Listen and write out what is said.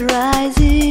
rising.